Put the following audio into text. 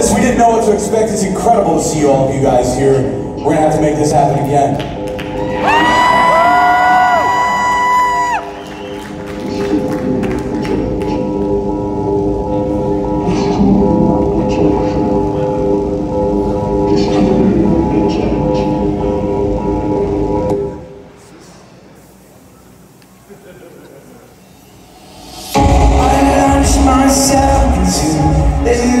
this. We didn't know what to expect. It's incredible to see all of you guys here. We're going to have to make this happen again. myself into